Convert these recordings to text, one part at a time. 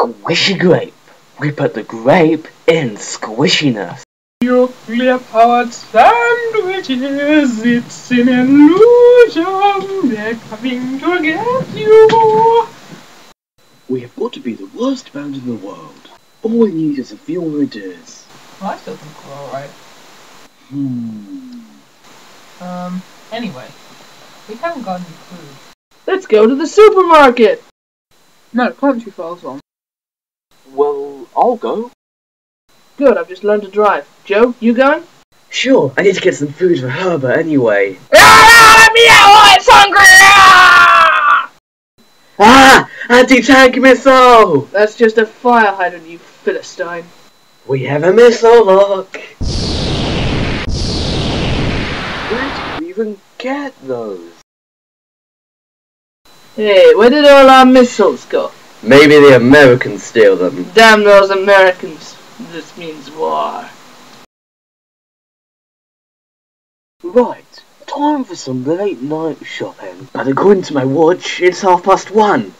Squishy grape. We put the grape in squishiness. Nuclear powered sandwiches, it's an illusion, they're coming to get you. We have got to be the worst band in the world. All we need is a few ideas. Well, I still think we're alright. Hmm. Um, anyway, we haven't got any food. Let's go to the supermarket. No, it can't too on. Well, I'll go. Good, I've just learned to drive. Joe, you going? Sure, I need to get some food for Herbert anyway. Ah, let me out! It's hungry! Ah! Anti-tank missile! That's just a fire hydrant, you philistine. We have a missile lock! Where did we even get those? Hey, where did all our missiles go? Maybe the Americans steal them. Damn those Americans. This means war. Right, time for some late night shopping. But according to my watch, it's half past one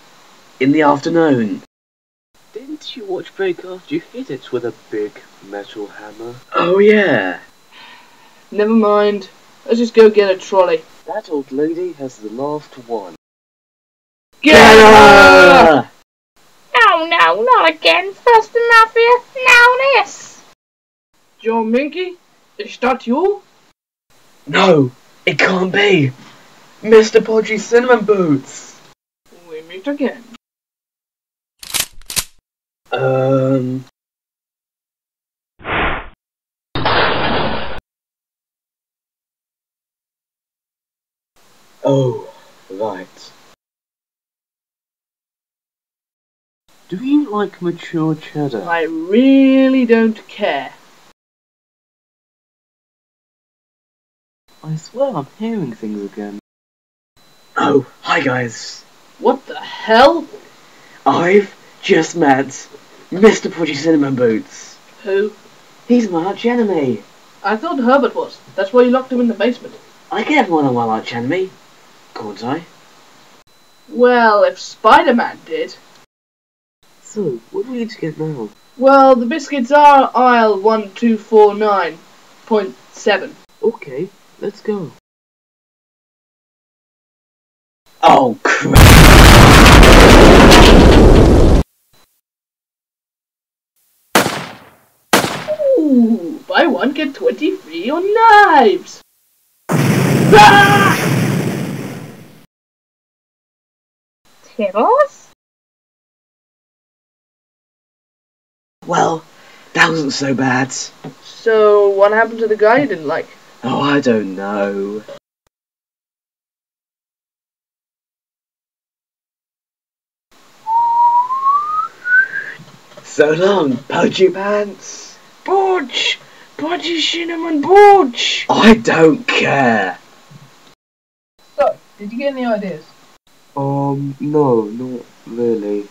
in the afternoon. Didn't you watch break after you hit it with a big metal hammer? Oh yeah. Never mind. Let's just go get a trolley. That old lady has the last one. Get her! No, not again. First the Mafia, now this. Joe Minky? Is that you? No, it can't be. Mr. Podgy Cinnamon Boots. We meet again. Um. Oh, right. Do you like mature cheddar? I really don't care. I swear I'm hearing things again. Oh, hi guys. What the hell? I've just met Mr. Podgy Cinnamon Boots. Who? He's my arch enemy. I thought Herbert was. That's why you locked him in the basement. I can have one on my arch enemy. Can't I? Well, if Spider-Man did. So, what do we need to get now? Well, the biscuits are aisle 1249.7. Okay, let's go. Oh crap! Ooh, buy one, get 20 free on knives. Ah! Tiddles? Well, that wasn't so bad. So, what happened to the guy you didn't like? Oh, I don't know. So long, Pudgy Pants. Bodge! Podgy Cinnamon Bodge! I don't care. So, did you get any ideas? Um, no, not really.